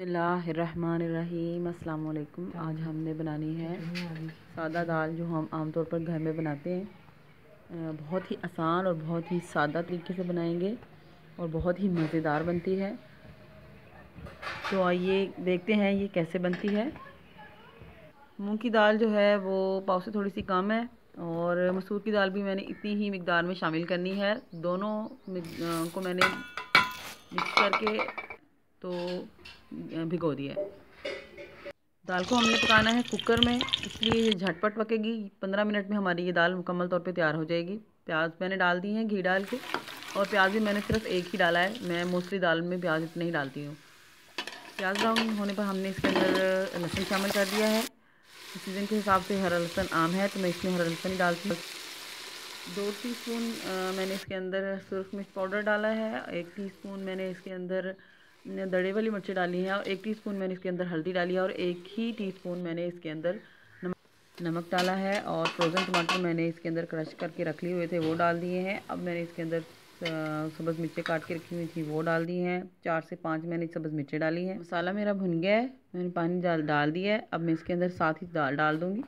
अस्सलाम वालेकुम आज हमने बनानी है सादा दाल जो हम आमतौर पर घर में बनाते हैं। बहुत ही आसान और बहुत ही सादा तरीके से बनाएँगे और बहुत ही मज़ेदार बनती है। तो आइए देखते हैं ये कैसे बनती है। मूंग की दाल जो है वो पाव से थोड़ी सी कम है और मसूर की दाल भी मैंने इतनी ही मकदार में शामिल करनी है। दोनों को मैंने मिक्स करके तो भिगो दिया है। दाल को हमने पकाना है कुकर में, इसलिए ये झटपट पकेगी। पंद्रह मिनट में हमारी ये दाल मुकम्मल तौर पे तैयार हो जाएगी। प्याज मैंने डाल दी है घी डाल के, और प्याज भी मैंने सिर्फ़ एक ही डाला है। मैं मोस्टली दाल में प्याज इतने ही डालती हूँ। प्याज ब्राउन होने पर हमने इसके अंदर लहसुन शामिल कर दिया है। सीज़न के हिसाब से हरा लहसुन आम है तो मैं इसमें हरा लहसुन ही डालती हूँ। दो टीस्पून मैंने इसके अंदर सुरख मिर्च पाउडर डाला है। एक टीस्पून मैंने इसके अंदर दड़े वाली मिर्ची डाली है और एक टीस्पून मैंने इसके अंदर हल्दी डाली है और एक ही टीस्पून मैंने इसके अंदर नमक डाला है और फ्रोज़न टमाटर मैंने इसके अंदर क्रश करके रख लिए हुए थे, वो डाल दिए हैं। अब मैंने इसके अंदर सब्ज़ मिर्चें काट के रखी हुई थी, वो डाल दी हैं। चार से पाँच मैंने सब्ज़ मिर्चें डाली हैं। मसाला मेरा भुन गया है, मैंने पानी डाल दिया है। अब मैं इसके अंदर साथ ही दाल डाल दूँगी।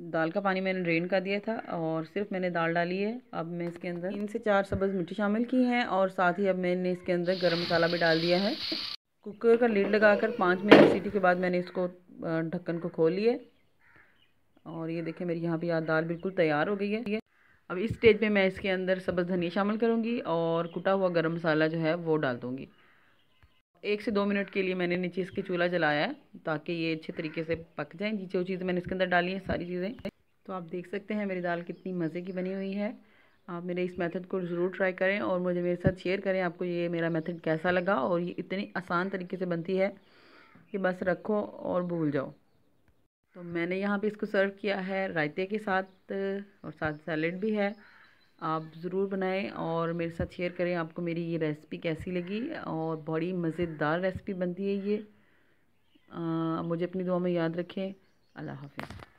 दाल का पानी मैंने ड्रेन कर दिया था और सिर्फ़ मैंने दाल डाली है। अब मैं इसके अंदर तीन से चार सब्ज़ मिट्टी शामिल की हैं और साथ ही अब मैंने इसके अंदर गरम मसाला भी डाल दिया है। कुकर का लीड लगाकर पाँच मिनट सीटी के बाद मैंने इसको ढक्कन को खोल लिया और ये देखें मेरी यहाँ पे यार दाल बिल्कुल तैयार हो गई है। अब इस स्टेज पे मैं इसके अंदर सब्ज़ धनिया शामिल करूँगी और कुटा हुआ गरम मसाला जो है वो डाल दूँगी। एक से दो मिनट के लिए मैंने नीचे इसके चूल्हा जलाया है, ताकि ये अच्छे तरीके से पक जाएँ। जो चीज़ें मैंने इसके अंदर डाली हैं, सारी चीज़ें। तो आप देख सकते हैं, मेरी दाल कितनी मज़े की बनी हुई है। आप मेरे इस मेथड को ज़रूर ट्राई करें और मुझे मेरे साथ शेयर करें आपको ये मेरा मेथड कैसा लगा और ये इतनी आसान तरीके से बनती है कि बस रखो और भूल जाओ। तो मैंने यहाँ पे इसको सर्व किया है रायते के साथ और साथ सैलड भी है। आप ज़रूर बनाएँ और मेरे साथ शेयर करें आपको मेरी ये रेसिपी कैसी लगी और बड़ी मज़ेदार रेसिपी बनती है ये। आ, मुझे अपनी दुआ में याद रखें। अल्लाह हाफिज़।